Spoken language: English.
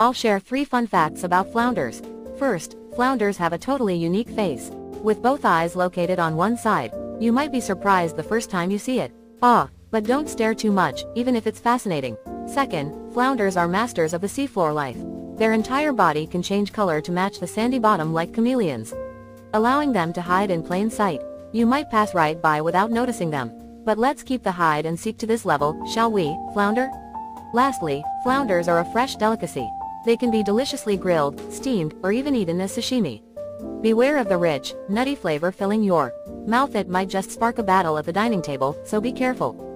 I'll share three fun facts about flounders. First, flounders have a totally unique face. With both eyes located on one side, you might be surprised the first time you see it. Ah, but don't stare too much, even if it's fascinating. Second, flounders are masters of the seafloor life. Their entire body can change color to match the sandy bottom like chameleons. Allowing them to hide in plain sight. You might pass right by without noticing them. But let's keep the hide and seek to this level, shall we, flounder? Lastly, flounders are a fresh delicacy. They can be deliciously grilled, steamed, or even eaten as sashimi. Beware of the rich, nutty flavor filling your mouth it might just spark a battle at the dining table, so be careful.